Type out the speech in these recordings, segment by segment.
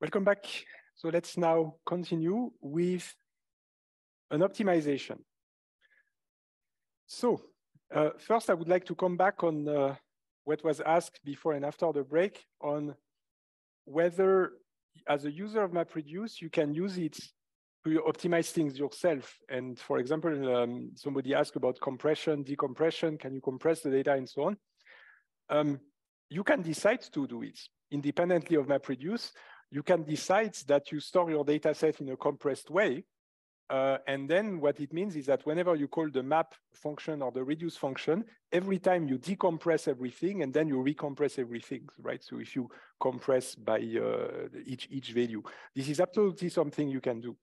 Welcome back. So let's now continue with an optimization. So uh, first, I would like to come back on uh, what was asked before and after the break on whether as a user of MapReduce, you can use it to optimize things yourself. And for example, um, somebody asked about compression, decompression, can you compress the data and so on? Um, you can decide to do it independently of MapReduce. You can decide that you store your data set in a compressed way uh, and then what it means is that whenever you call the map function or the reduce function, every time you decompress everything and then you recompress everything, right? So if you compress by uh, each, each value, this is absolutely something you can do.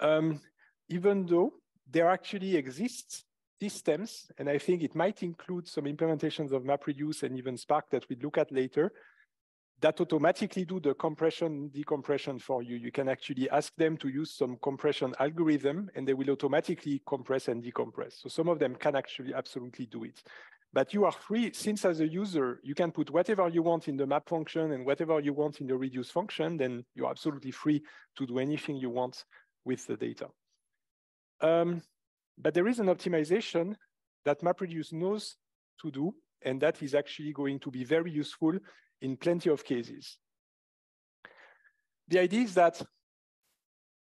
Um, even though there actually exists systems, and I think it might include some implementations of MapReduce and even Spark that we'd look at later, that automatically do the compression decompression for you. You can actually ask them to use some compression algorithm and they will automatically compress and decompress. So some of them can actually absolutely do it. But you are free, since as a user, you can put whatever you want in the map function and whatever you want in the reduce function, then you're absolutely free to do anything you want with the data. Um, but there is an optimization that MapReduce knows to do, and that is actually going to be very useful in plenty of cases. The idea is that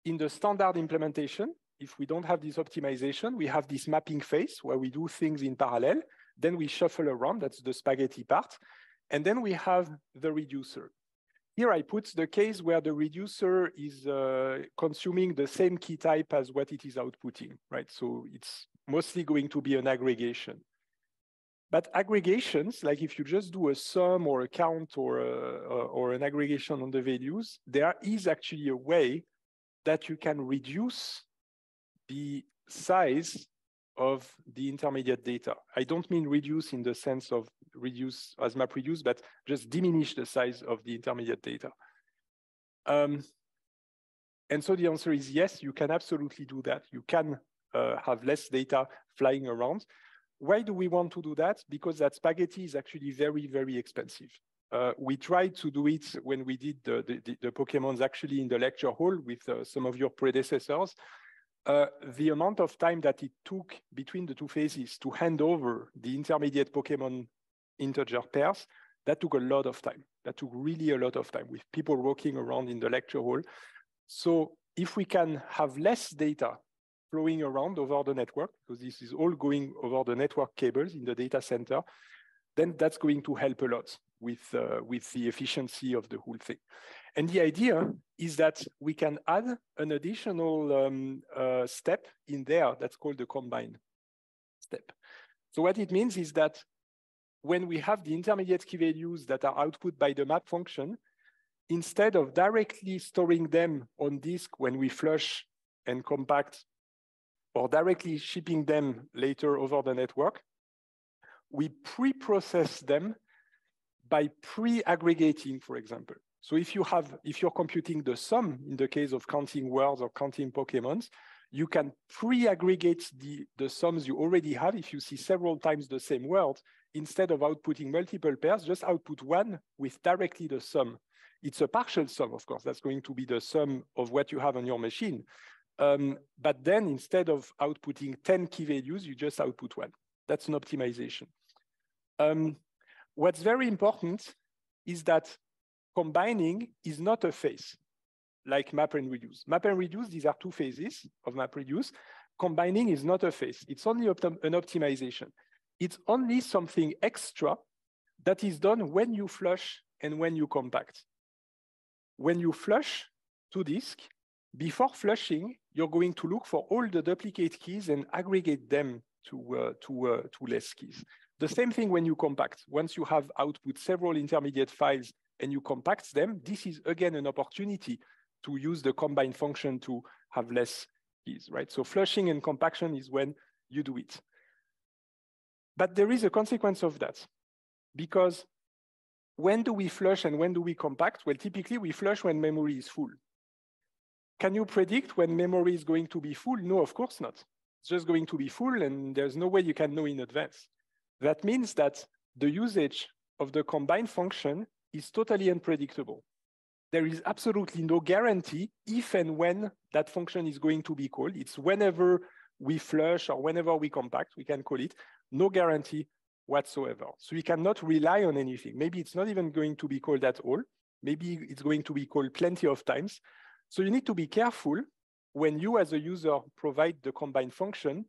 in the standard implementation, if we don't have this optimization, we have this mapping phase where we do things in parallel. Then we shuffle around, that's the spaghetti part. And then we have the reducer. Here I put the case where the reducer is uh, consuming the same key type as what it is outputting, right? So it's mostly going to be an aggregation. But aggregations, like if you just do a sum or a count or, a, or an aggregation on the values, there is actually a way that you can reduce the size of the intermediate data. I don't mean reduce in the sense of reduce as map reduce, but just diminish the size of the intermediate data. Um, and so the answer is yes, you can absolutely do that. You can uh, have less data flying around. Why do we want to do that? Because that spaghetti is actually very, very expensive. Uh, we tried to do it when we did the, the, the Pokemons actually in the lecture hall with uh, some of your predecessors. Uh, the amount of time that it took between the two phases to hand over the intermediate Pokemon integer pairs, that took a lot of time. That took really a lot of time with people walking around in the lecture hall. So if we can have less data flowing around over the network, because this is all going over the network cables in the data center, then that's going to help a lot with, uh, with the efficiency of the whole thing. And the idea is that we can add an additional um, uh, step in there that's called the combine step. So what it means is that when we have the intermediate key values that are output by the map function, instead of directly storing them on disk when we flush and compact or directly shipping them later over the network, we pre-process them by pre-aggregating, for example. So if you have, if you're computing the sum in the case of counting words or counting Pokemons, you can pre-aggregate the, the sums you already have. If you see several times the same word, instead of outputting multiple pairs, just output one with directly the sum. It's a partial sum, of course. That's going to be the sum of what you have on your machine. Um, but then instead of outputting 10 key values, you just output one. That's an optimization. Um, what's very important is that combining is not a phase like map and reduce. Map and reduce, these are two phases of map reduce. Combining is not a phase. It's only an optimization. It's only something extra that is done when you flush and when you compact. When you flush to disk, before flushing, you're going to look for all the duplicate keys and aggregate them to, uh, to, uh, to less keys. The same thing when you compact. Once you have output several intermediate files and you compact them, this is again an opportunity to use the combine function to have less keys, right? So flushing and compaction is when you do it. But there is a consequence of that because when do we flush and when do we compact? Well, typically we flush when memory is full. Can you predict when memory is going to be full? No, of course not. It's just going to be full and there's no way you can know in advance. That means that the usage of the combined function is totally unpredictable. there is absolutely no guarantee if and when that function is going to be called. It's whenever we flush or whenever we compact, we can call it, no guarantee whatsoever. So we cannot rely on anything. Maybe it's not even going to be called at all. Maybe it's going to be called plenty of times. So you need to be careful when you as a user provide the combine function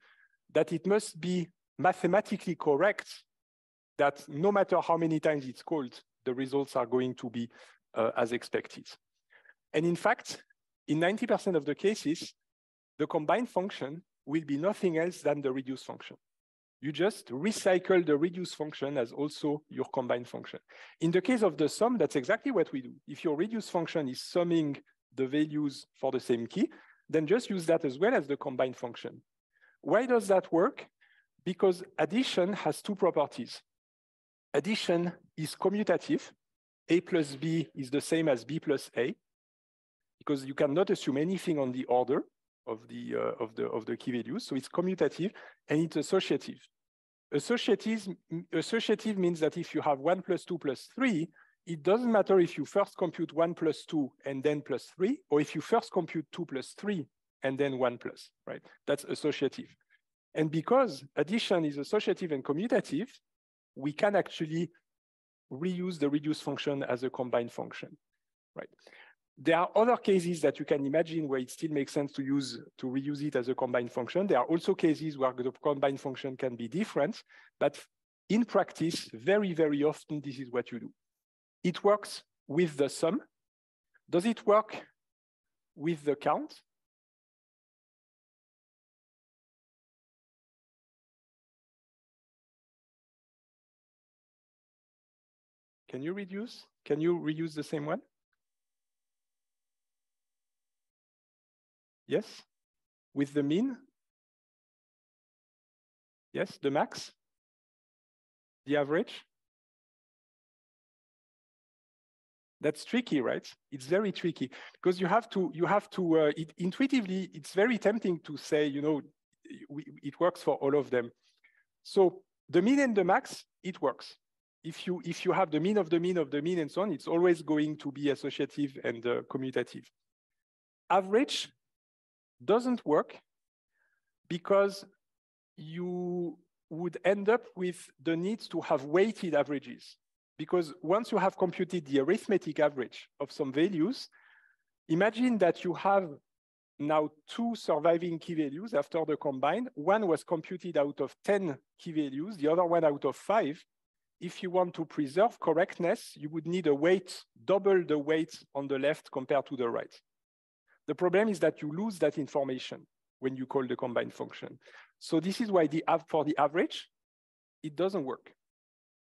that it must be mathematically correct that no matter how many times it's called, the results are going to be uh, as expected. And in fact, in 90% of the cases, the combine function will be nothing else than the reduce function. You just recycle the reduce function as also your combine function. In the case of the sum, that's exactly what we do. If your reduce function is summing the values for the same key, then just use that as well as the combine function. Why does that work? Because addition has two properties. Addition is commutative. A plus B is the same as B plus A, because you cannot assume anything on the order of the, uh, of the, of the key values. So it's commutative and it's associative. Associative, associative means that if you have one plus two plus three, it doesn't matter if you first compute one plus two and then plus three, or if you first compute two plus three and then one plus, right? That's associative. And because addition is associative and commutative, we can actually reuse the reduce function as a combined function, right? There are other cases that you can imagine where it still makes sense to use to reuse it as a combined function. There are also cases where the combined function can be different, but in practice, very, very often, this is what you do. It works with the sum. Does it work with the count? Can you reduce? Can you reuse the same one? Yes? With the mean? Yes, the max? The average? That's tricky, right? It's very tricky because you have to, you have to, uh, it, intuitively, it's very tempting to say, you know, we, it works for all of them. So the mean and the max, it works. If you, if you have the mean of the mean of the mean and so on, it's always going to be associative and uh, commutative. Average doesn't work because you would end up with the need to have weighted averages. Because once you have computed the arithmetic average of some values, imagine that you have now two surviving key values after the combine. One was computed out of 10 key values, the other one out of five. If you want to preserve correctness, you would need a weight, double the weight on the left compared to the right. The problem is that you lose that information when you call the combine function. So this is why the for the average, it doesn't work.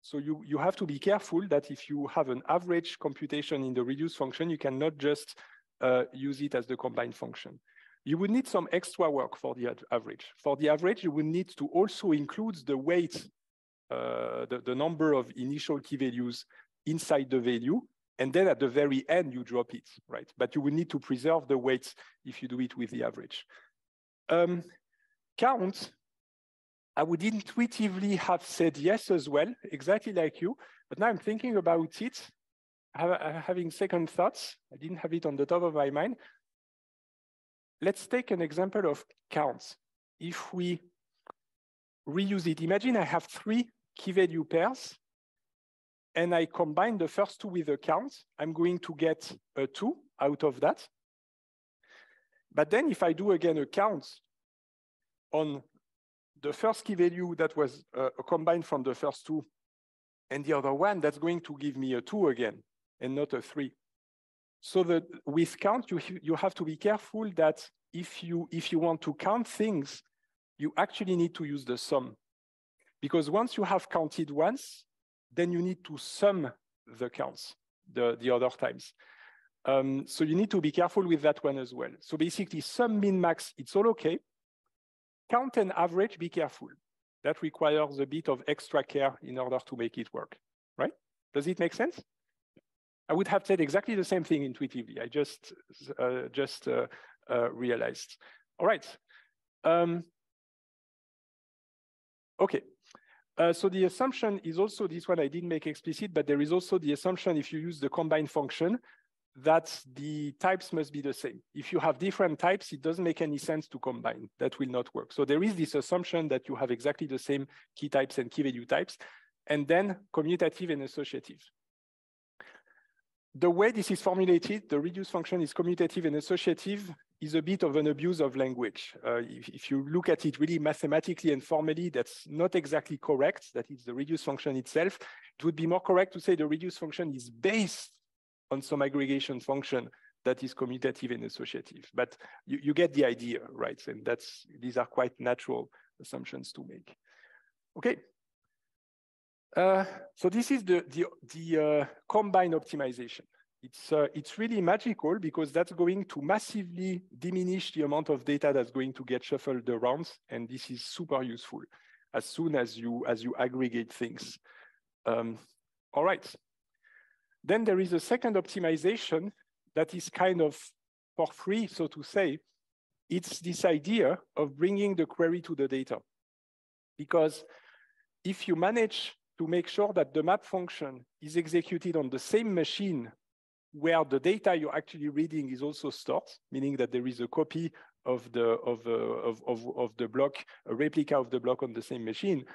So you, you have to be careful that if you have an average computation in the reduce function, you cannot just uh, use it as the combine function. You would need some extra work for the average. For the average, you would need to also include the weight, uh, the, the number of initial key values inside the value and then at the very end, you drop it, right? But you will need to preserve the weights if you do it with the average. Um, count, I would intuitively have said yes as well, exactly like you. But now I'm thinking about it, having second thoughts. I didn't have it on the top of my mind. Let's take an example of counts. If we reuse it, imagine I have three key value pairs and I combine the first two with a count, I'm going to get a two out of that. But then if I do again a count on the first key value that was uh, combined from the first two and the other one, that's going to give me a two again and not a three. So that with count, you, you have to be careful that if you, if you want to count things, you actually need to use the sum. Because once you have counted once, then you need to sum the counts the, the other times. Um, so you need to be careful with that one as well. So basically sum, min, max, it's all okay. Count and average, be careful. That requires a bit of extra care in order to make it work, right? Does it make sense? I would have said exactly the same thing intuitively. I just, uh, just uh, uh, realized. All right. Um, okay, uh, so the assumption is also this one I didn't make explicit, but there is also the assumption if you use the combine function that the types must be the same. If you have different types, it doesn't make any sense to combine. That will not work. So there is this assumption that you have exactly the same key types and key value types, and then commutative and associative. The way this is formulated, the reduce function is commutative and associative is a bit of an abuse of language. Uh, if, if, you look at it really mathematically and formally, that's not exactly correct. That is the reduce function itself. It would be more correct to say the reduce function is based on some aggregation function that is commutative and associative. But you, you get the idea, right? And that's these are quite natural assumptions to make. Okay, uh, so this is the, the, the uh, combine optimization. It's, uh, it's really magical because that's going to massively diminish the amount of data that's going to get shuffled around. And this is super useful as soon as you, as you aggregate things. Um, all right. Then there is a second optimization that is kind of for free, so to say. It's this idea of bringing the query to the data. Because if you manage to make sure that the map function is executed on the same machine where the data you're actually reading is also stored, meaning that there is a copy of the, of, uh, of, of, of the block, a replica of the block on the same machine,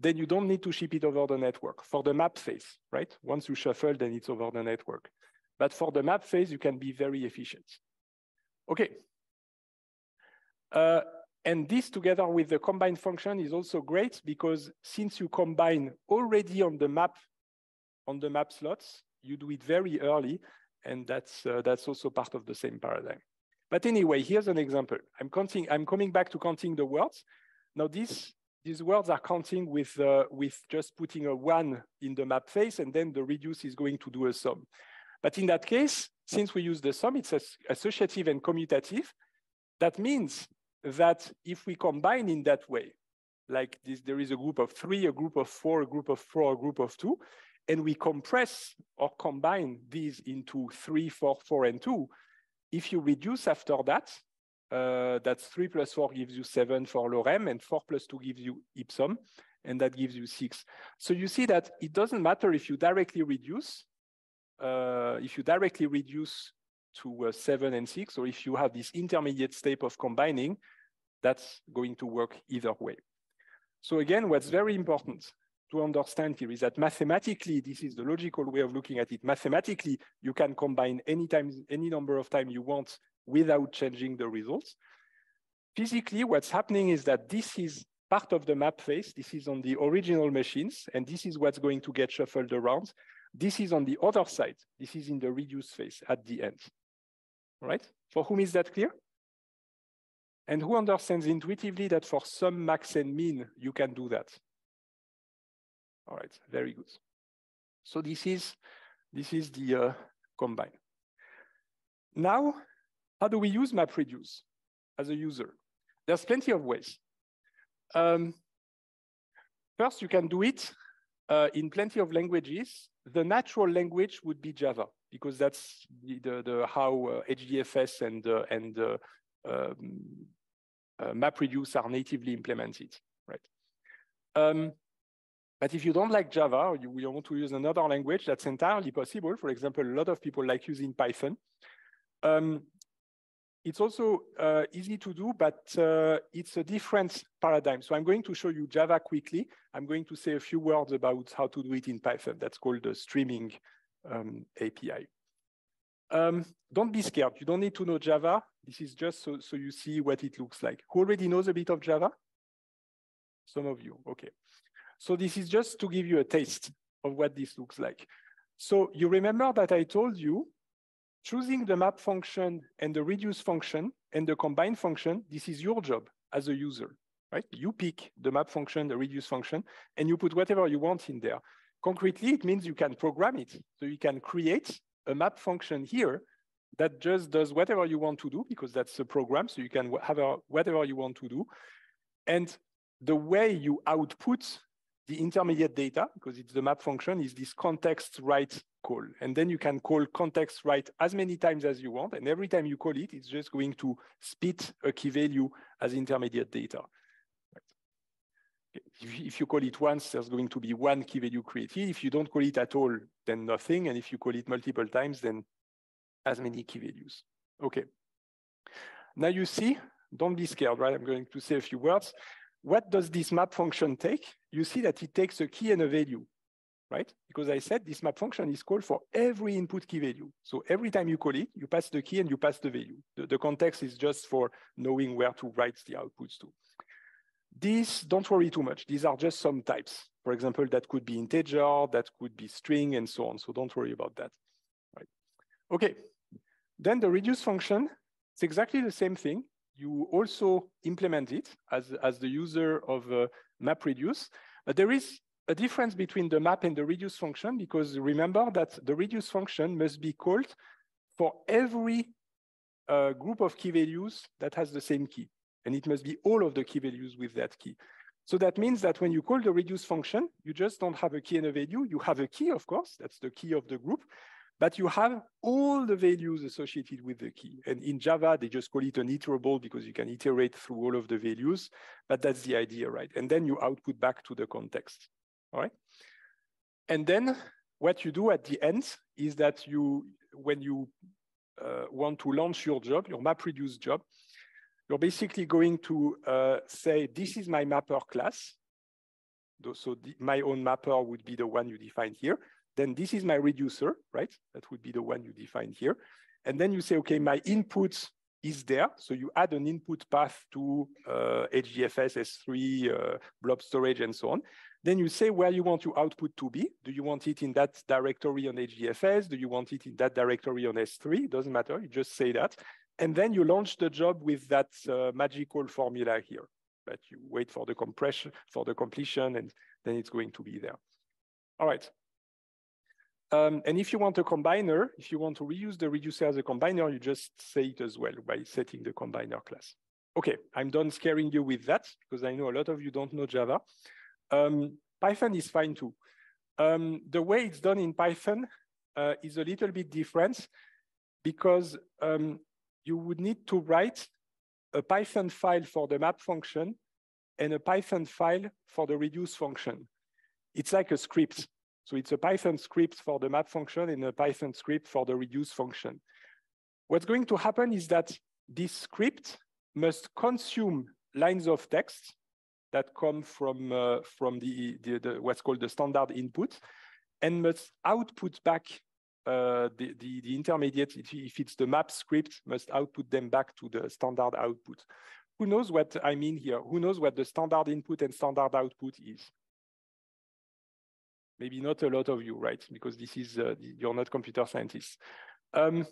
then you don't need to ship it over the network for the map phase, right? Once you shuffle, then it's over the network. But for the map phase, you can be very efficient. Okay. Uh, and this together with the combine function is also great because since you combine already on the map, on the map slots, you do it very early. And that's, uh, that's also part of the same paradigm. But anyway, here's an example. I'm counting, I'm coming back to counting the words. Now this, these words are counting with, uh, with just putting a one in the map phase and then the reduce is going to do a sum. But in that case, since we use the sum, it's associative and commutative. That means that if we combine in that way, like this, there is a group of three, a group of four, a group of four, a group of two, and we compress or combine these into three, four, four, and two, if you reduce after that, uh, that's three plus four gives you seven for lorem, and four plus two gives you ipsum, and that gives you six. So you see that it doesn't matter if you directly reduce, uh, if you directly reduce to uh, seven and six, or if you have this intermediate step of combining, that's going to work either way. So again, what's very important to understand here is that mathematically, this is the logical way of looking at it. Mathematically, you can combine any times, any number of times you want without changing the results. Physically, what's happening is that this is part of the map phase. This is on the original machines, and this is what's going to get shuffled around. This is on the other side. This is in the reduce phase at the end. All right? For whom is that clear? And who understands intuitively that for some max and min, you can do that? All right, very good. So this is, this is the uh, combine. Now, how do we use MapReduce as a user? There's plenty of ways. Um, first, you can do it uh, in plenty of languages. The natural language would be Java because that's the, the, the how uh, HDFS and, uh, and uh, um, uh, MapReduce are natively implemented, right? Um, but if you don't like Java or you, you, want to use another language, that's entirely possible. For example, a lot of people like using Python. Um, it's also uh, easy to do, but uh, it's a different paradigm. So I'm going to show you Java quickly. I'm going to say a few words about how to do it in Python. That's called the streaming um, API. Um, don't be scared. You don't need to know Java. This is just so, so you see what it looks like. Who already knows a bit of Java? Some of you, okay. So this is just to give you a taste of what this looks like. So you remember that I told you choosing the map function and the reduce function and the combine function, this is your job as a user, right? You pick the map function, the reduce function, and you put whatever you want in there. Concretely, it means you can program it. So you can create a map function here that just does whatever you want to do because that's a program. So you can have a, whatever you want to do. And the way you output the intermediate data, because it's the map function, is this context write call. And then you can call context write as many times as you want. And every time you call it, it's just going to spit a key value as intermediate data. If you call it once, there's going to be one key value created. If you don't call it at all, then nothing. And if you call it multiple times, then as many key values. Okay. Now you see, don't be scared, right? I'm going to say a few words. What does this map function take? You see that it takes a key and a value, right? Because I said this map function is called for every input key value. So every time you call it, you pass the key and you pass the value. The, the context is just for knowing where to write the outputs to. These, don't worry too much. These are just some types. For example, that could be integer, that could be string, and so on. So don't worry about that. Right. Okay. Then the reduce function, it's exactly the same thing. You also implement it as, as the user of uh, MapReduce. But there is a difference between the map and the reduce function because remember that the reduce function must be called for every uh, group of key values that has the same key. And it must be all of the key values with that key. So that means that when you call the reduce function, you just don't have a key and a value. You have a key, of course, that's the key of the group, but you have all the values associated with the key. And in Java, they just call it an iterable because you can iterate through all of the values, but that's the idea, right? And then you output back to the context, all right? And then what you do at the end is that you, when you uh, want to launch your job, your MapReduce job, you're basically going to uh, say, this is my mapper class. So the, my own mapper would be the one you define here. Then this is my reducer, right? That would be the one you define here. And then you say, okay, my input is there. So you add an input path to uh, HDFS, S3, uh, blob storage, and so on. Then you say where you want your output to be. Do you want it in that directory on HDFS? Do you want it in that directory on S3? Doesn't matter, you just say that. And then you launch the job with that uh, magical formula here. But you wait for the compression, for the completion, and then it's going to be there. All right. Um, and if you want a combiner, if you want to reuse the reducer as a combiner, you just say it as well by setting the combiner class. Okay, I'm done scaring you with that because I know a lot of you don't know Java. Um, Python is fine too. Um, the way it's done in Python uh, is a little bit different because um, you would need to write a Python file for the map function and a Python file for the reduce function. It's like a script. So it's a Python script for the map function and a Python script for the reduce function. What's going to happen is that this script must consume lines of text that come from, uh, from the, the, the, what's called the standard input and must output back uh, the, the, the, intermediate, if it's the map script, must output them back to the standard output. Who knows what I mean here? Who knows what the standard input and standard output is? Maybe not a lot of you, right? Because this is, uh, you're not computer scientists. Um,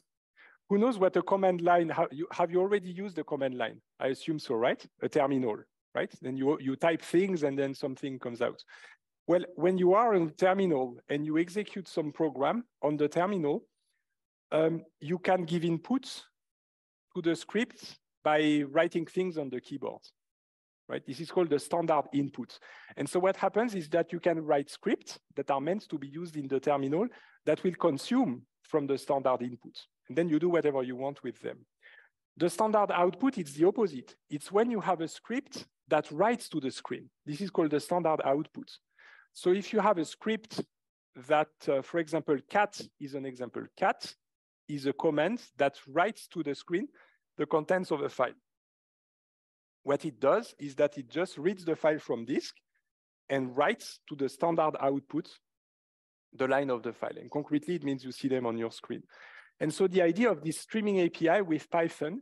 who knows what a command line, have you, have you already used a command line? I assume so, right? A terminal, right? Then you, you type things and then something comes out. Well, when you are in terminal and you execute some program on the terminal, um, you can give inputs to the script by writing things on the keyboard, right? This is called the standard input. And so what happens is that you can write scripts that are meant to be used in the terminal that will consume from the standard input. And then you do whatever you want with them. The standard output is the opposite. It's when you have a script that writes to the screen. This is called the standard output. So if you have a script that, uh, for example, cat is an example, cat is a command that writes to the screen the contents of a file. What it does is that it just reads the file from disk and writes to the standard output the line of the file. And concretely, it means you see them on your screen. And so the idea of this streaming API with Python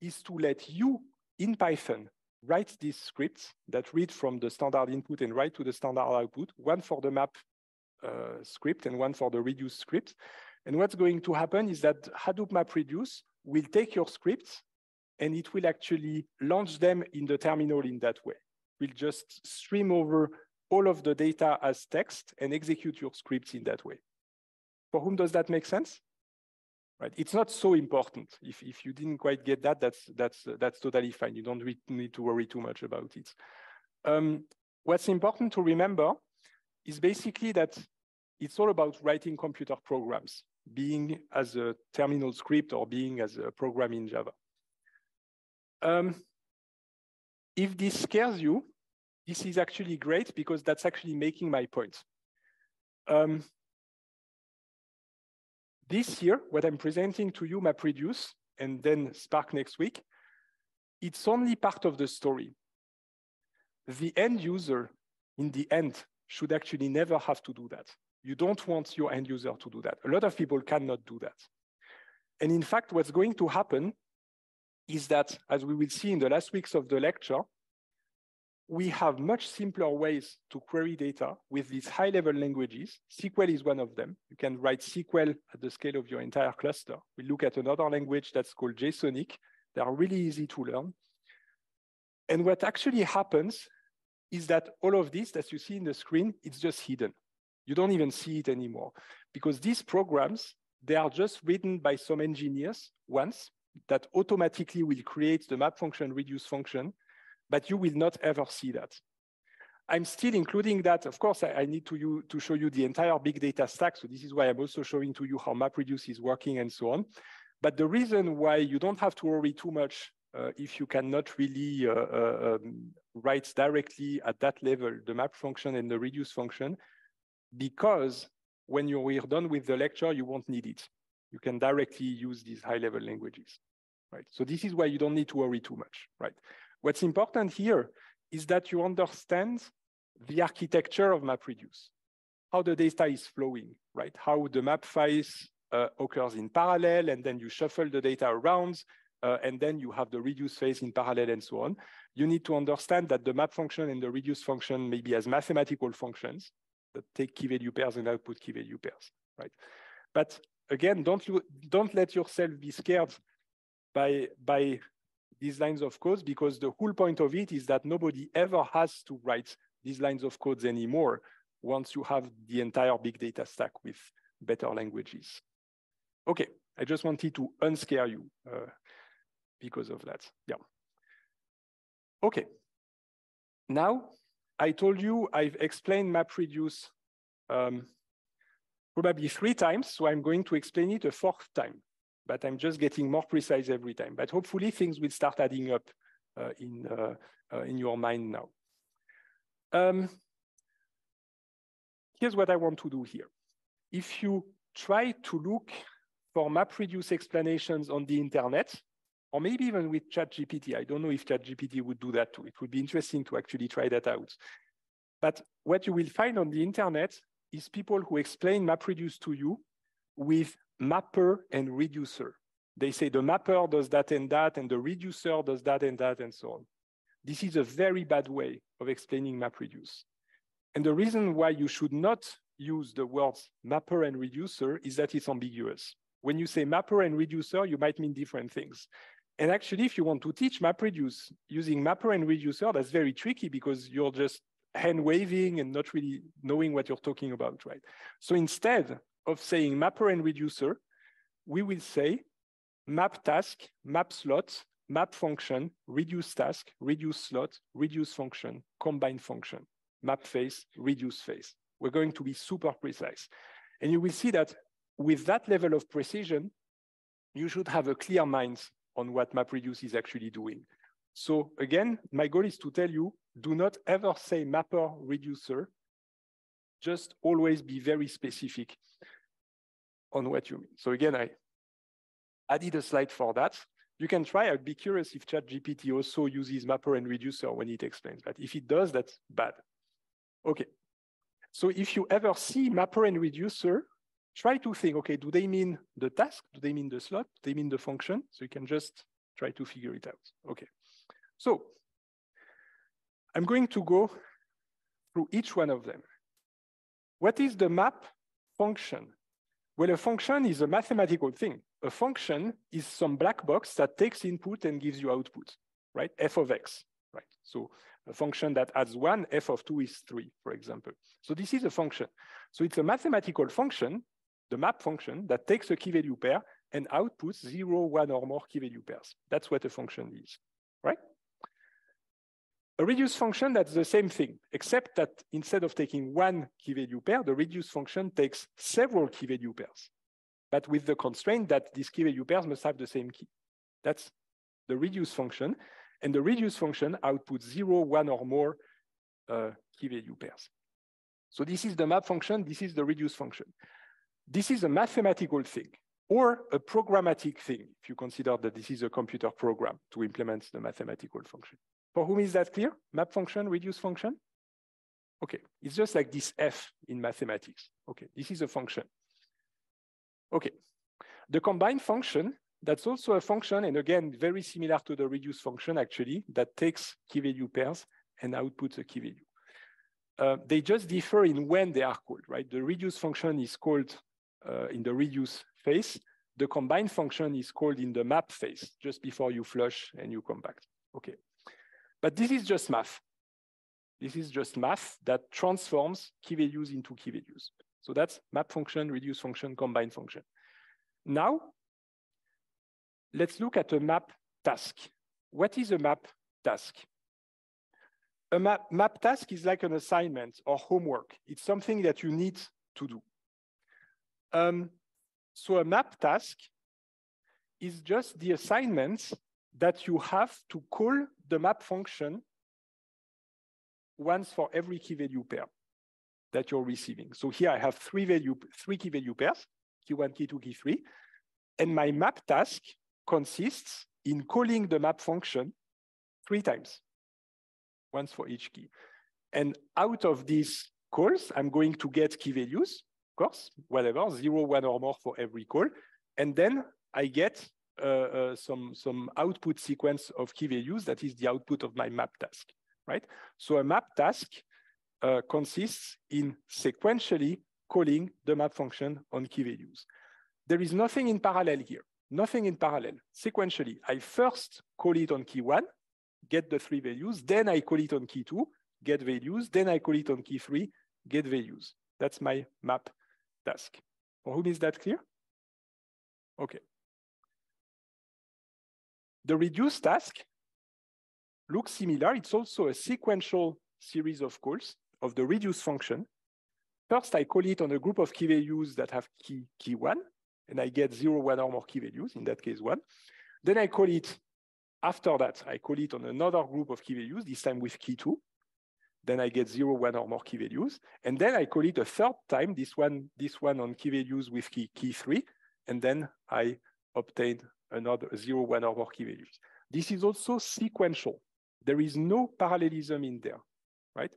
is to let you in Python write these scripts that read from the standard input and write to the standard output, one for the map uh, script and one for the reduce script. And what's going to happen is that Hadoop MapReduce will take your scripts and it will actually launch them in the terminal in that way. We'll just stream over all of the data as text and execute your scripts in that way. For whom does that make sense? right? It's not so important. If, if you didn't quite get that, that's, that's, that's totally fine. You don't need to worry too much about it. Um, what's important to remember is basically that it's all about writing computer programs, being as a terminal script or being as a program in Java. Um, if this scares you, this is actually great because that's actually making my point. Um, this year, what I'm presenting to you, MapReduce, and then Spark next week, it's only part of the story. The end user, in the end, should actually never have to do that. You don't want your end user to do that. A lot of people cannot do that. And in fact, what's going to happen is that, as we will see in the last weeks of the lecture, we have much simpler ways to query data with these high-level languages. SQL is one of them. You can write SQL at the scale of your entire cluster. We look at another language that's called JSONiq. They are really easy to learn. And what actually happens is that all of this that you see in the screen, it's just hidden. You don't even see it anymore because these programs, they are just written by some engineers once that automatically will create the map function reduce function but you will not ever see that. I'm still including that. Of course, I, I need to, you, to show you the entire big data stack. So this is why I'm also showing to you how MapReduce is working and so on. But the reason why you don't have to worry too much uh, if you cannot really uh, uh, um, write directly at that level, the map function and the reduce function, because when you're done with the lecture, you won't need it. You can directly use these high level languages, right? So this is why you don't need to worry too much, right? What's important here is that you understand the architecture of MapReduce, how the data is flowing, right? How the map files uh, occurs in parallel, and then you shuffle the data around, uh, and then you have the reduce phase in parallel and so on. You need to understand that the map function and the reduce function may be as mathematical functions that take key value pairs and output key value pairs, right? But again, don't, don't let yourself be scared by, by these lines of codes because the whole point of it is that nobody ever has to write these lines of codes anymore once you have the entire big data stack with better languages. Okay, I just wanted to unscare you uh, because of that, yeah. Okay, now I told you I've explained MapReduce um, probably three times, so I'm going to explain it a fourth time but I'm just getting more precise every time. But hopefully things will start adding up uh, in, uh, uh, in your mind now. Um, here's what I want to do here. If you try to look for MapReduce explanations on the internet, or maybe even with ChatGPT, I don't know if ChatGPT would do that too. It would be interesting to actually try that out. But what you will find on the internet is people who explain MapReduce to you with mapper and reducer. They say the mapper does that and that, and the reducer does that and that, and so on. This is a very bad way of explaining MapReduce. And the reason why you should not use the words mapper and reducer is that it's ambiguous. When you say mapper and reducer, you might mean different things. And actually, if you want to teach MapReduce using mapper and reducer, that's very tricky because you're just hand waving and not really knowing what you're talking about, right? So instead, of saying mapper and reducer, we will say map task, map slot, map function, reduce task, reduce slot, reduce function, combine function, map phase, reduce phase. We're going to be super precise. And you will see that with that level of precision, you should have a clear mind on what MapReduce is actually doing. So again, my goal is to tell you, do not ever say mapper reducer, just always be very specific on what you mean. So again, I added a slide for that. You can try, I'd be curious if ChatGPT also uses mapper and reducer when it explains that. If it does, that's bad. Okay, so if you ever see mapper and reducer, try to think, okay, do they mean the task? Do they mean the slot? Do they mean the function? So you can just try to figure it out. Okay, so I'm going to go through each one of them. What is the map function? Well, a function is a mathematical thing. A function is some black box that takes input and gives you output, right? f of x, right? So a function that adds one, f of two is three, for example. So this is a function. So it's a mathematical function, the map function, that takes a key value pair and outputs zero, one, or more key value pairs. That's what a function is, right? A reduce function, that's the same thing, except that instead of taking one key value pair, the reduce function takes several key value pairs, but with the constraint that these key value pairs must have the same key. That's the reduce function. And the reduce function outputs zero, one, or more uh, key value pairs. So this is the map function, this is the reduce function. this is a mathematical thing or a programmatic thing, if you consider that this is a computer program to implement the mathematical function. For whom is that clear? Map function, reduce function? Okay, it's just like this f in mathematics. Okay, this is a function. Okay, the combine function, that's also a function, and again, very similar to the reduce function actually, that takes key value pairs and outputs a key value. Uh, they just differ in when they are called, right? The reduce function is called uh, in the reduce phase. The combine function is called in the map phase, just before you flush and you compact. Okay, but this is just math. This is just math that transforms key values into key values. So that's map function, reduce function, combine function. Now, let's look at a map task. What is a map task? A map, map task is like an assignment or homework. It's something that you need to do. Um, so a map task is just the assignments that you have to call the map function once for every key value pair that you're receiving. So here I have three value, three key value pairs, key one, key two, key three. And my map task consists in calling the map function three times, once for each key. And out of these calls, I'm going to get key values, course, whatever, zero, one or more for every call. And then I get uh, uh, some, some output sequence of key values that is the output of my map task right? So a map task uh, consists in sequentially calling the map function on key values. There is nothing in parallel here, nothing in parallel. Sequentially, I first call it on key one, get the three values, then I call it on key two, get values, then I call it on key three, get values. That's my map task. For whom is that clear? Okay. The reduce task looks similar. It's also a sequential series of calls of the reduce function. First, I call it on a group of key values that have key, key one, and I get zero, one or more key values, in that case one. Then I call it, after that, I call it on another group of key values, this time with key two. Then I get zero, one or more key values. And then I call it a third time, this one, this one on key values with key, key three. And then I obtain another zero, one or more key values. This is also sequential. There is no parallelism in there, right?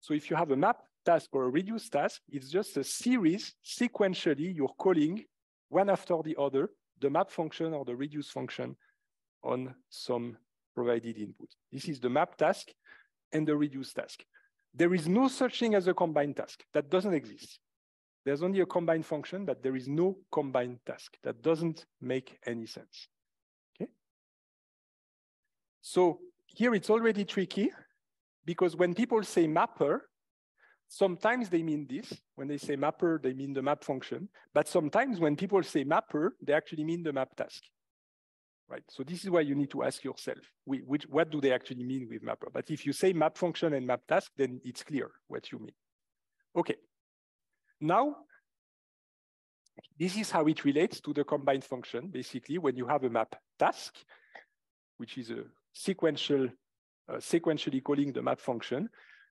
So if you have a map task or a reduce task, it's just a series sequentially you're calling one after the other, the map function or the reduce function on some provided input. This is the map task and the reduce task. There is no such thing as a combined task. That doesn't exist. There's only a combined function, but there is no combined task. That doesn't make any sense. Okay. So here it's already tricky because when people say mapper, sometimes they mean this. When they say mapper, they mean the map function. But sometimes when people say mapper, they actually mean the map task. Right. So this is why you need to ask yourself, which, what do they actually mean with mapper? But if you say map function and map task, then it's clear what you mean. Okay. Now, this is how it relates to the combined function. Basically, when you have a map task, which is a sequential, uh, sequentially calling the map function.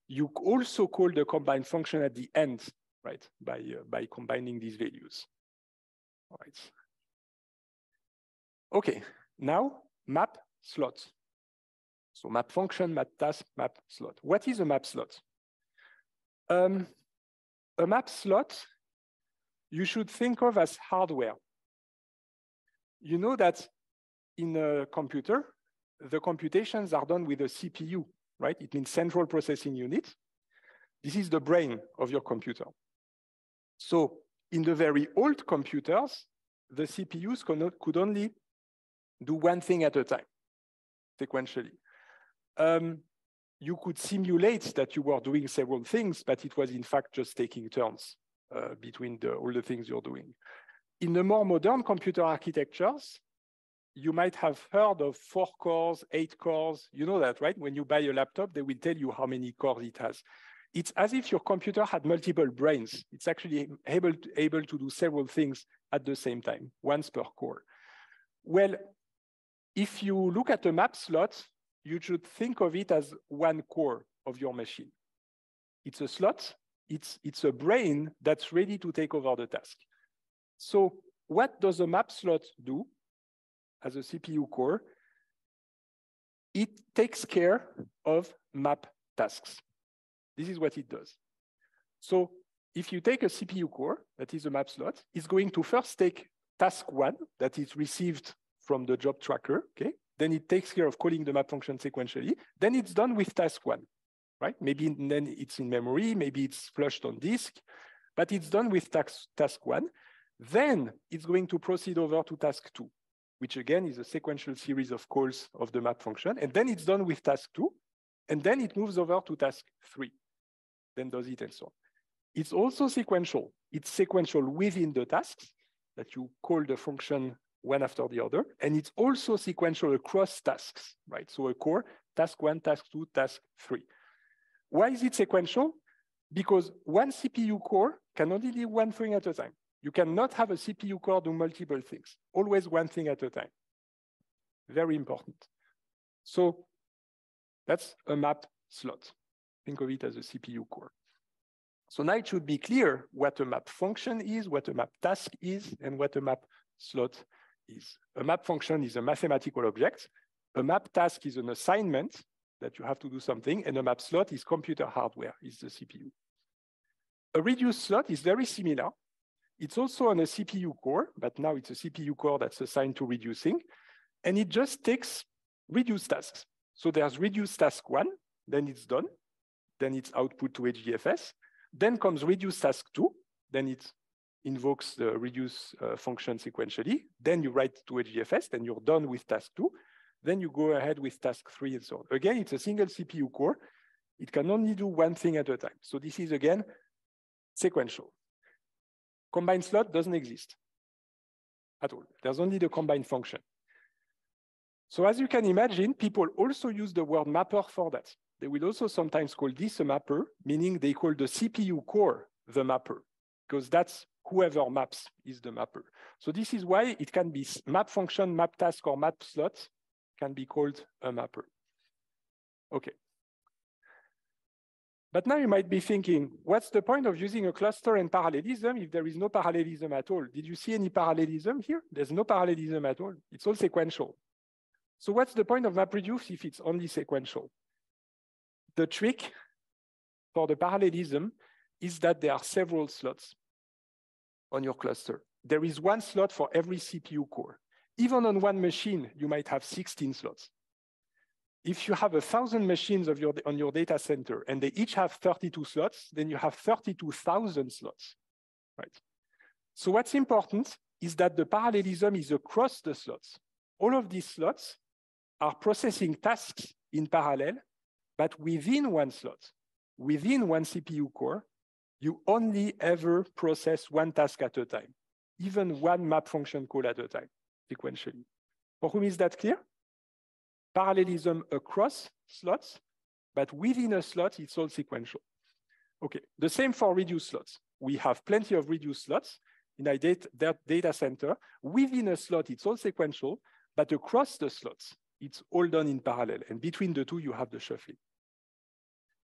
You also call the combine function at the end, right, by, uh, by combining these values. All right. Okay, now map slot. So map function, map task, map slot. What is a map slot? Um, a map slot you should think of as hardware. You know that in a computer, the computations are done with a CPU, right? It means central processing unit. This is the brain of your computer. So in the very old computers, the CPUs could only do one thing at a time, sequentially. Um, you could simulate that you were doing several things, but it was in fact just taking turns uh, between the, all the things you're doing. In the more modern computer architectures, you might have heard of four cores, eight cores. You know that, right? When you buy a laptop, they will tell you how many cores it has. It's as if your computer had multiple brains. It's actually able to, able to do several things at the same time, once per core. Well, if you look at a map slot, you should think of it as one core of your machine. It's a slot, it's, it's a brain that's ready to take over the task. So what does a map slot do as a CPU core? It takes care of map tasks. This is what it does. So if you take a CPU core, that is a map slot, it's going to first take task one that is received from the job tracker, okay? Then it takes care of calling the map function sequentially. Then it's done with task one, right? Maybe then it's in memory, maybe it's flushed on disk, but it's done with task, task one. Then it's going to proceed over to task two, which again is a sequential series of calls of the map function. And then it's done with task two. And then it moves over to task three, then does it and so on. It's also sequential. It's sequential within the tasks that you call the function one after the other. And it's also sequential across tasks, right? So a core, task one, task two, task three. Why is it sequential? Because one CPU core can only do one thing at a time. You cannot have a CPU core do multiple things, always one thing at a time. Very important. So that's a map slot. Think of it as a CPU core. So now it should be clear what a map function is, what a map task is, and what a map slot is. A map function is a mathematical object. A map task is an assignment that you have to do something, and a map slot is computer hardware, is the CPU. A reduced slot is very similar. It's also on a CPU core, but now it's a CPU core that's assigned to reducing, and it just takes reduced tasks. So there's reduced task one, then it's done, then it's output to HDFS, then comes reduce task two, then it invokes the reduce uh, function sequentially. Then you write to HDFS, then you're done with task two. Then you go ahead with task three and so on. Again, it's a single CPU core. It can only do one thing at a time. So this is again, sequential. Combined slot doesn't exist at all. There's only the combine function. So as you can imagine, people also use the word mapper for that. They will also sometimes call this a mapper, meaning they call the CPU core the mapper, because that's whoever maps is the mapper. So this is why it can be map function, map task, or map slot can be called a mapper. Okay. But now you might be thinking, what's the point of using a cluster and parallelism if there is no parallelism at all? Did you see any parallelism here? There's no parallelism at all. It's all sequential. So what's the point of MapReduce if it's only sequential? The trick for the parallelism is that there are several slots on your cluster. There is one slot for every CPU core. Even on one machine, you might have 16 slots. If you have a thousand machines of your, on your data center and they each have 32 slots, then you have 32,000 slots, right? So what's important is that the parallelism is across the slots. All of these slots are processing tasks in parallel but within one slot, within one CPU core, you only ever process one task at a time, even one map function call at a time, sequentially. For whom is that clear? Parallelism across slots, but within a slot, it's all sequential. Okay, the same for reduced slots. We have plenty of reduced slots in a data, data center. Within a slot, it's all sequential, but across the slots, it's all done in parallel. And between the two, you have the shuffling.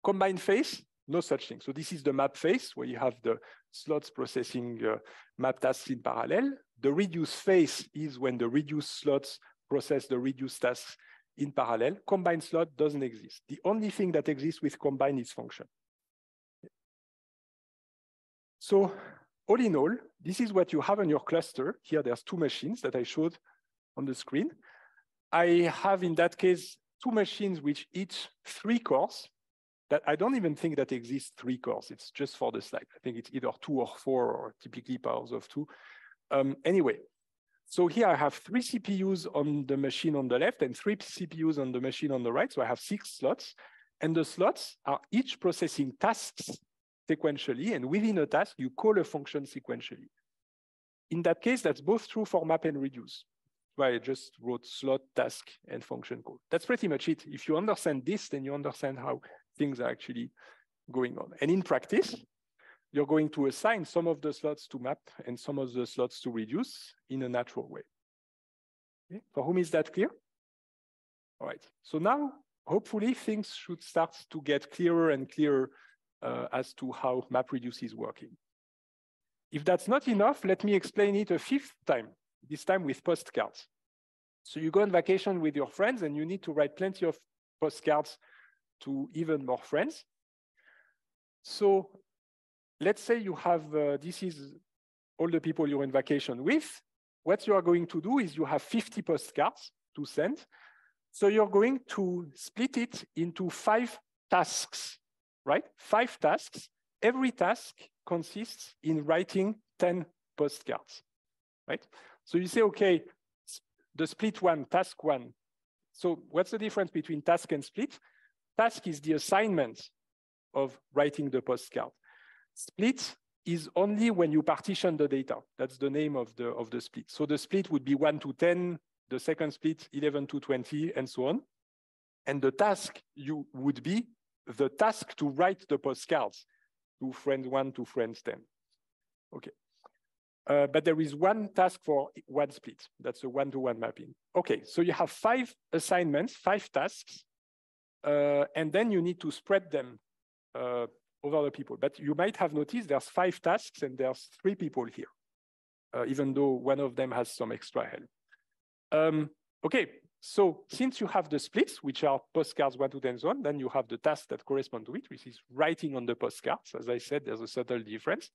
Combined phase, no such thing. So this is the map phase where you have the slots processing uh, map tasks in parallel. The reduce phase is when the reduced slots process the reduced tasks in parallel. Combined slot doesn't exist. The only thing that exists with combine is function. So all in all, this is what you have on your cluster. Here, there's two machines that I showed on the screen. I have, in that case, two machines which each three cores that I don't even think that exists three cores. It's just for the slide. I think it's either two or four or typically powers of two. Um, anyway, so here I have three CPUs on the machine on the left and three CPUs on the machine on the right. So I have six slots and the slots are each processing tasks sequentially and within a task, you call a function sequentially. In that case, that's both true for map and reduce. Why I just wrote slot, task, and function call. That's pretty much it. If you understand this, then you understand how things are actually going on. And in practice, you're going to assign some of the slots to map and some of the slots to reduce in a natural way. Okay. For whom is that clear? All right, so now hopefully things should start to get clearer and clearer uh, as to how MapReduce is working. If that's not enough, let me explain it a fifth time, this time with postcards. So you go on vacation with your friends and you need to write plenty of postcards to even more friends. So let's say you have, uh, this is all the people you're in vacation with. What you are going to do is you have 50 postcards to send. So you're going to split it into five tasks, right? Five tasks. Every task consists in writing 10 postcards, right? So you say, okay, the split one, task one. So what's the difference between task and split? Task is the assignment of writing the postcard. Split is only when you partition the data. That's the name of the, of the split. So the split would be one to 10, the second split 11 to 20, and so on. And the task you would be the task to write the postcards to friends one to friends 10. Okay. Uh, but there is one task for one split. That's a one-to-one -one mapping. Okay, so you have five assignments, five tasks, uh, and then you need to spread them uh, over the people. But you might have noticed there's five tasks and there's three people here, uh, even though one of them has some extra help. Um, okay, so since you have the splits, which are postcards one to 10 zone, then you have the tasks that correspond to it, which is writing on the postcards. As I said, there's a subtle difference.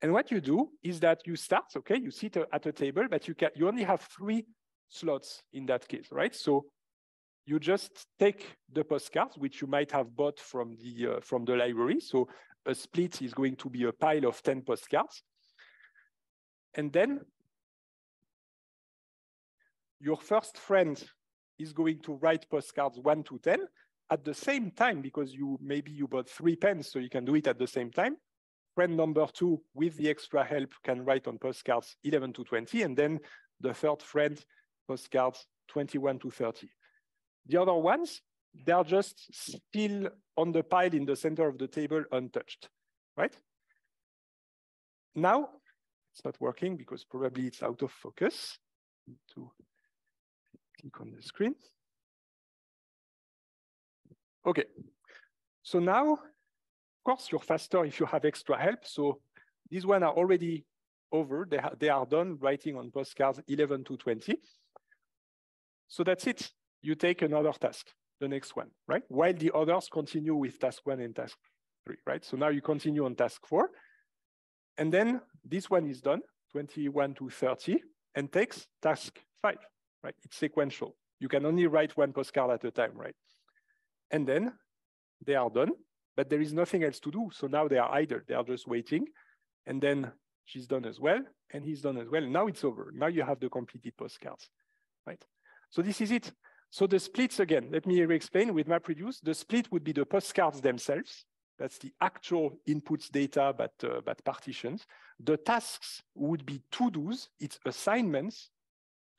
And what you do is that you start, okay, you sit at a table, but you can you only have three slots in that case, right? So you just take the postcards, which you might have bought from the uh, from the library. So a split is going to be a pile of 10 postcards. And then your first friend is going to write postcards one to 10 at the same time, because you maybe you bought three pens, so you can do it at the same time. Friend number two, with the extra help, can write on postcards 11 to 20, and then the third friend, postcards 21 to 30. The other ones, they are just still on the pile in the center of the table untouched, right? Now, it's not working because probably it's out of focus. To click on the screen. Okay, so now, of course, you're faster if you have extra help. So these one are already over. They, they are done writing on postcards 11 to 20. So that's it. You take another task, the next one, right? While the others continue with task one and task three, right? So now you continue on task four. And then this one is done, 21 to 30, and takes task five right? It's sequential. You can only write one postcard at a time, right? And then they are done, but there is nothing else to do. So now they are idle. They are just waiting. And then she's done as well, and he's done as well. Now it's over. Now you have the completed postcards, right? So this is it. So the splits again, let me re-explain with MapReduce. The split would be the postcards themselves. That's the actual inputs data, but, uh, but partitions. The tasks would be to-dos, it's assignments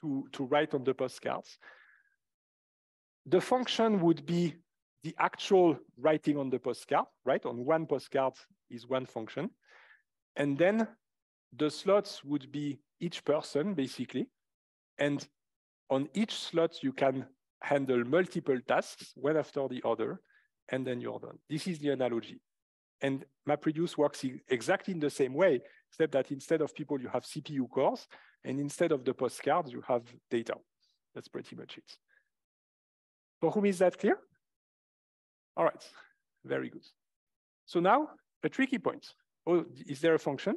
to, to write on the postcards. The function would be the actual writing on the postcard, right? On one postcard is one function. And then the slots would be each person, basically. And on each slot, you can handle multiple tasks, one after the other, and then you're done. This is the analogy. And MapReduce works exactly in the same way, except that instead of people, you have CPU cores, and instead of the postcards, you have data. That's pretty much it. For whom is that clear? All right, very good. So now a tricky point. Oh, is there a function?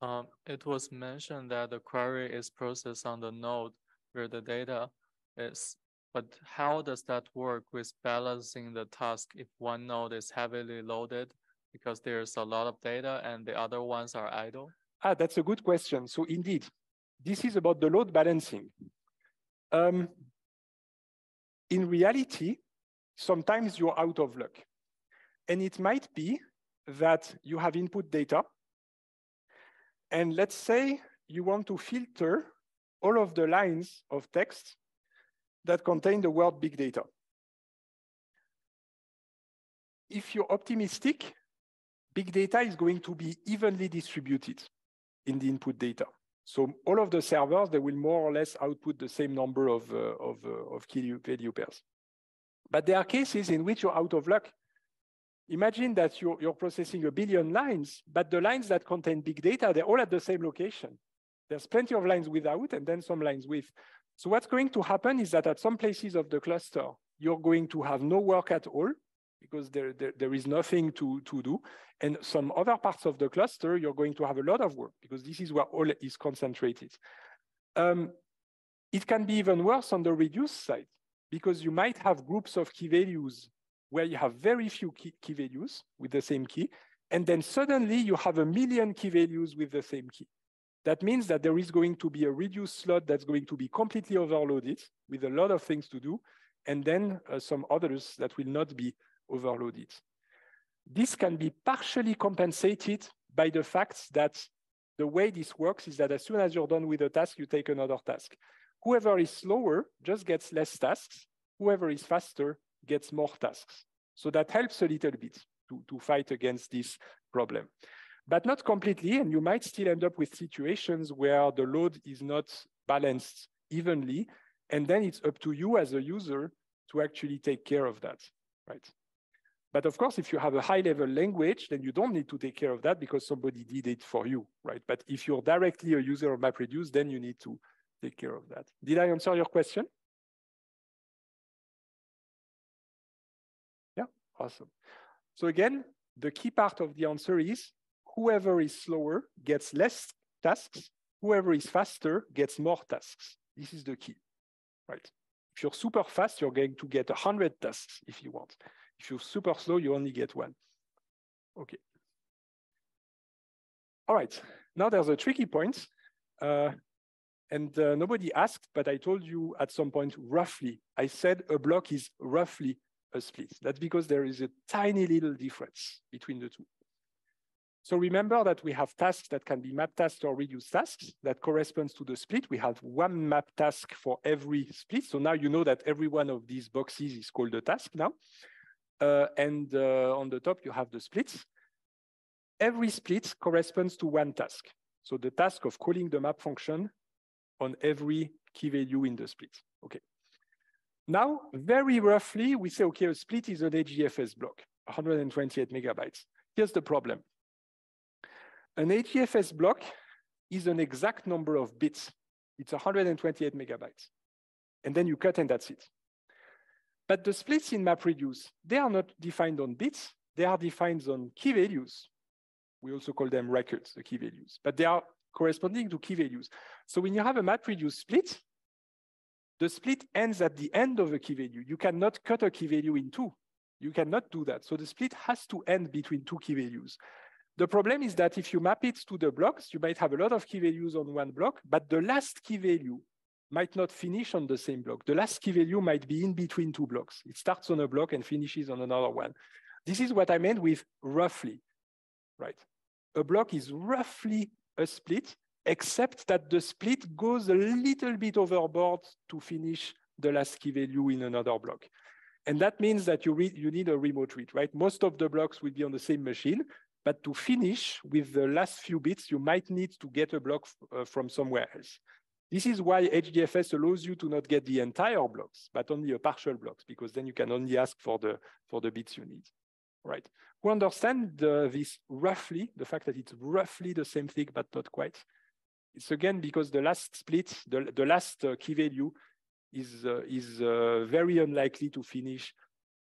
Um, it was mentioned that the query is processed on the node where the data is, but how does that work with balancing the task if one node is heavily loaded because there's a lot of data and the other ones are idle? Ah, that's a good question. So indeed, this is about the load balancing. Um, in reality, sometimes you're out of luck. And it might be that you have input data. And let's say you want to filter all of the lines of text that contain the word big data. If you're optimistic, big data is going to be evenly distributed in the input data. So all of the servers, they will more or less output the same number of, uh, of, uh, of key value pairs. But there are cases in which you're out of luck. imagine that you're, you're processing a billion lines, but the lines that contain big data, they're all at the same location. There's plenty of lines without and then some lines with. So what's going to happen is that at some places of the cluster, you're going to have no work at all because there, there, there is nothing to, to do. And some other parts of the cluster, you're going to have a lot of work because this is where all is concentrated. Um, it can be even worse on the reduced side because you might have groups of key values where you have very few key, key values with the same key, and then suddenly you have a million key values with the same key. That means that there is going to be a reduced slot that's going to be completely overloaded with a lot of things to do, and then uh, some others that will not be overloaded. This can be partially compensated by the fact that the way this works is that as soon as you're done with a task, you take another task. Whoever is slower just gets less tasks. Whoever is faster gets more tasks. So that helps a little bit to, to fight against this problem. But not completely, and you might still end up with situations where the load is not balanced evenly, and then it's up to you as a user to actually take care of that, right? But of course, if you have a high level language, then you don't need to take care of that because somebody did it for you, right? But if you're directly a user of MapReduce, then you need to take care of that. Did I answer your question? Yeah, awesome. So again, the key part of the answer is whoever is slower gets less tasks, whoever is faster gets more tasks. This is the key, right? If you're super fast, you're going to get 100 tasks if you want. If you're super slow, you only get one. Okay. All right, now there's a tricky point. Uh, and uh, nobody asked, but I told you at some point roughly. I said a block is roughly a split. That's because there is a tiny little difference between the two. So remember that we have tasks that can be map tasks or reduced tasks that corresponds to the split. We have one map task for every split. So now you know that every one of these boxes is called a task now. Uh, and uh, on the top, you have the splits. Every split corresponds to one task. So the task of calling the map function on every key value in the split. Okay. Now, very roughly, we say, okay, a split is an HDFS block, 128 megabytes. Here's the problem. An HDFS block is an exact number of bits. It's 128 megabytes. And then you cut and that's it. But the splits in MapReduce, they are not defined on bits. They are defined on key values. We also call them records, the key values. But they are corresponding to key values. So when you have a MapReduce split, the split ends at the end of a key value. You cannot cut a key value in two. You cannot do that. So the split has to end between two key values. The problem is that if you map it to the blocks, you might have a lot of key values on one block, but the last key value might not finish on the same block. The last key value might be in between two blocks. It starts on a block and finishes on another one. This is what I meant with roughly, right? A block is roughly a split, except that the split goes a little bit overboard to finish the last key value in another block. And that means that you, you need a remote read, right? Most of the blocks will be on the same machine, but to finish with the last few bits, you might need to get a block uh, from somewhere else. This is why HDFS allows you to not get the entire blocks, but only a partial blocks, because then you can only ask for the, for the bits you need right? We understand the, this roughly, the fact that it's roughly the same thing, but not quite. It's again because the last split, the, the last uh, key value is, uh, is uh, very unlikely to finish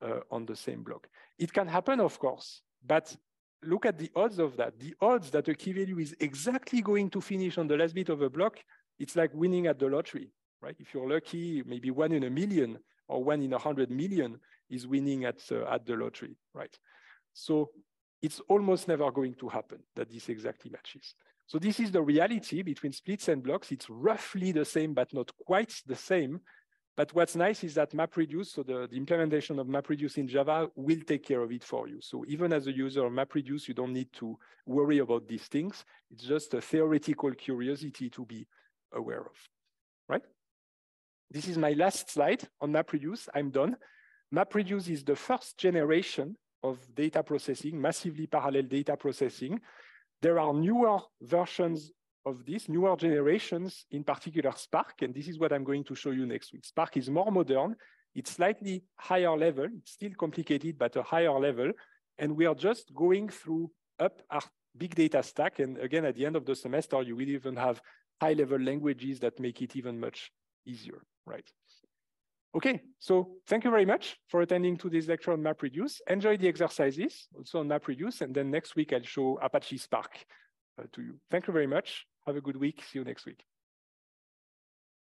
uh, on the same block. It can happen, of course, but look at the odds of that. The odds that a key value is exactly going to finish on the last bit of a block, it's like winning at the lottery, right? If you're lucky, maybe one in a million or one in a hundred million is winning at, uh, at the lottery, right? So it's almost never going to happen that this exactly matches. So this is the reality between splits and blocks. It's roughly the same, but not quite the same. But what's nice is that MapReduce, so the, the implementation of MapReduce in Java will take care of it for you. So even as a user of MapReduce, you don't need to worry about these things. It's just a theoretical curiosity to be aware of, right? This is my last slide on MapReduce. I'm done. MapReduce is the first generation of data processing, massively parallel data processing. There are newer versions of these newer generations, in particular Spark, and this is what I'm going to show you next week. Spark is more modern, it's slightly higher level, it's still complicated, but a higher level, And we are just going through up our big data stack. And again, at the end of the semester, you will even have high level languages that make it even much easier, right? Okay, so thank you very much for attending to this lecture on MapReduce. Enjoy the exercises also on MapReduce, and then next week I'll show Apache Spark uh, to you. Thank you very much. Have a good week. See you next week.